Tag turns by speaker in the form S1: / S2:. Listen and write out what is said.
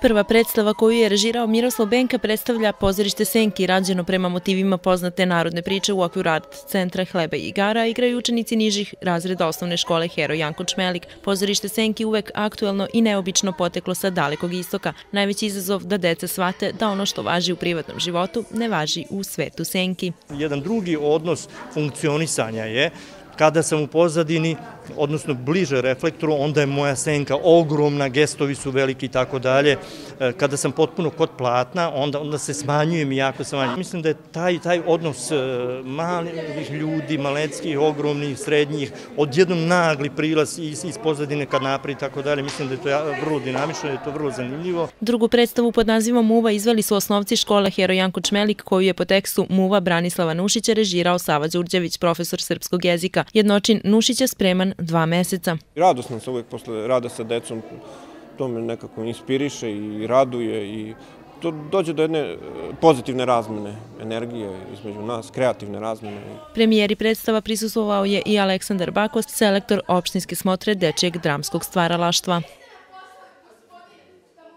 S1: Prva predstava koju je režirao Miroslav Benka predstavlja pozorište Senki rađeno prema motivima poznate narodne priče u okviru art centra Hleba i igara igraju učenici nižih razreda osnovne škole Hero Janko Čmelik. Pozorište Senki uvek aktuelno i neobično poteklo sa dalekog istoka. Najveći izazov da deca shvate da ono što važi u privatnom životu ne važi u svetu Senki.
S2: Jedan drugi odnos funkcionisanja je kada sam u pozadini odnosno bliže reflektoru, onda je moja senka ogromna, gestovi su veliki i tako dalje. E, kada sam potpuno kod platna, onda, onda se smanjujem i jako se manjujem. Mislim da je taj, taj odnos e, malih ljudi, maleckih, ogromnih, srednjih, odjednom nagli prilaz iz, iz pozadine kad napri i tako dalje. Mislim da je to vrlo dinamično, da je to vrlo zanimljivo.
S1: Drugu predstavu pod nazivom Muva izveli su osnovci škola Hero Janko Čmelik, koju je po tekstu Muva Branislava Nušića režirao Sava Đurđević, profesor srpskog jezika. Jednočin Nušića spreman dva meseca.
S3: Radosno se uvek posle rada sa decom, to me nekako inspiriše i raduje i to dođe do jedne e, pozitivne razmene energije između nas, kreativne razmene.
S1: Premijeri predstava prisustvovao je i Aleksandar Bakos, selektor opštinske smotre Dečijeg dramskog stvaralaštva.